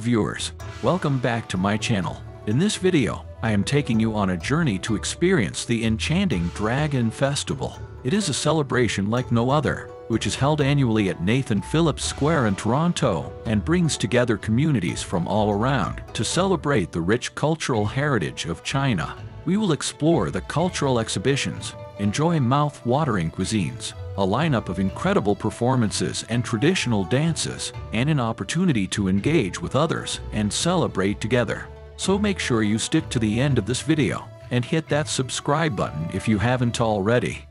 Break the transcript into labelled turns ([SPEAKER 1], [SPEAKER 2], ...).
[SPEAKER 1] Viewers, welcome back to my channel. In this video, I am taking you on a journey to experience the enchanting Dragon Festival. It is a celebration like no other, which is held annually at Nathan Phillips Square in Toronto and brings together communities from all around to celebrate the rich cultural heritage of China. We will explore the cultural exhibitions, enjoy mouth-watering cuisines, a lineup of incredible performances and traditional dances, and an opportunity to engage with others and celebrate together. So make sure you stick to the end of this video and hit that subscribe button if you haven't already.